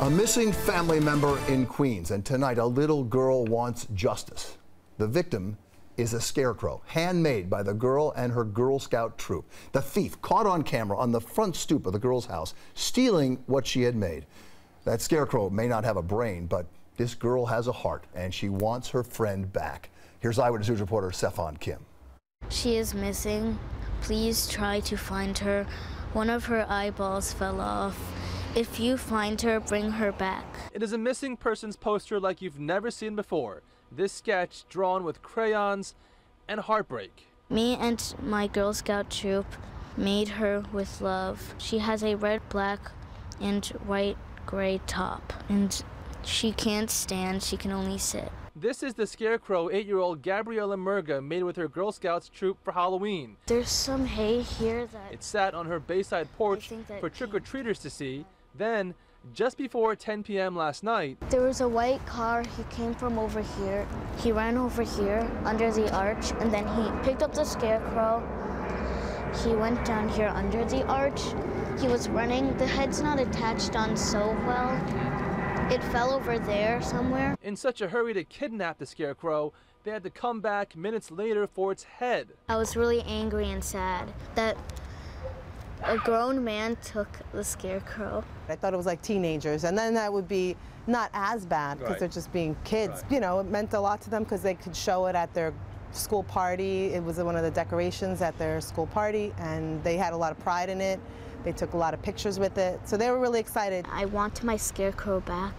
A missing family member in Queens, and tonight a little girl wants justice. The victim is a scarecrow, handmade by the girl and her Girl Scout troop. The thief caught on camera on the front stoop of the girl's house, stealing what she had made. That scarecrow may not have a brain, but this girl has a heart, and she wants her friend back. Here's Eyewitness News reporter Sefon Kim. She is missing. Please try to find her. One of her eyeballs fell off. If you find her, bring her back. It is a missing persons poster like you've never seen before. This sketch drawn with crayons and heartbreak. Me and my Girl Scout troop made her with love. She has a red, black, and white gray top, and she can't stand, she can only sit. This is the scarecrow eight-year-old Gabriella Murga made with her Girl Scouts troop for Halloween. There's some hay here that It sat on her Bayside porch for trick-or-treaters to see. Then, just before 10 p.m. last night, There was a white car. He came from over here. He ran over here under the arch, and then he picked up the scarecrow. He went down here under the arch. He was running. The head's not attached on so well. It fell over there somewhere. in such a hurry to kidnap the scarecrow, they had to come back minutes later for its head. I was really angry and sad that a grown man took the scarecrow. I thought it was like teenagers, and then that would be not as bad because Right. they're just being kids. You know, it meant a lot to them because they could show it at their school party. It was one of the decorations at their school party, and they had a lot of pride in it. They took a lot of pictures with it, so they were really excited. I want my scarecrow back.